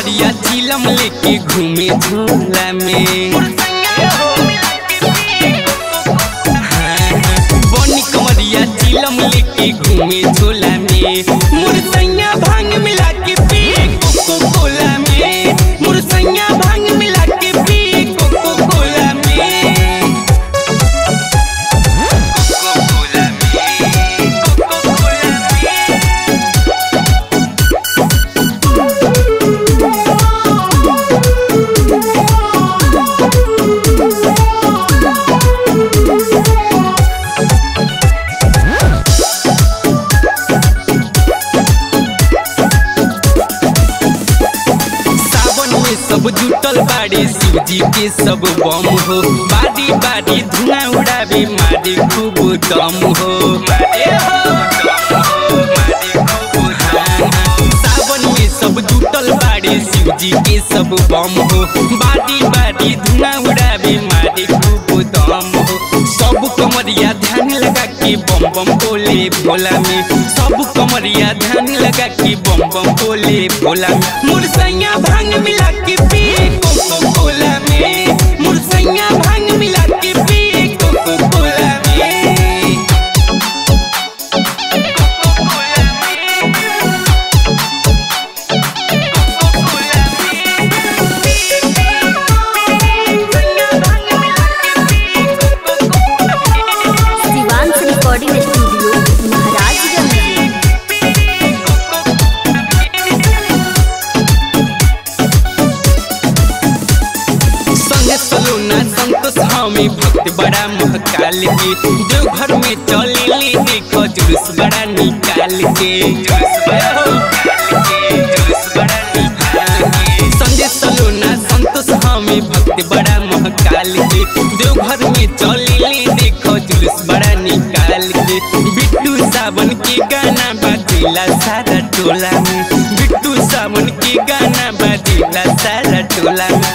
करिया चिलम लेके घूमे झूला में। हाँ, हाँ। बनी कमरिया चिलम लेके घूमे सब जुटल बाड़ी शिवजी के सब बम हो। बारी बारी धुआँ उड़ावे मारे खूब दम हो। सावन में सब जुटल बाड़ी शिवजी के सब बम हो। बारी बारी धुआँ उड़ावे मारे खूब दम हो। सब कमरिया ध्यान के बम बम बोले भोला में। सब कमरिया ध्यान लगा की बम बम बोले भोला में। मुरसैया भाँग मिला के हमें भक्त बड़ा महकाल। के देवघर में चले ले देखो जुलूस बड़ा निकाल के में चले देखो जुलूस बड़ा निकाल के बिट्टू सावन के गाना बाजेला सारा टोला में। बिट्टू सावन के गाना बाजेला सारा टोला में।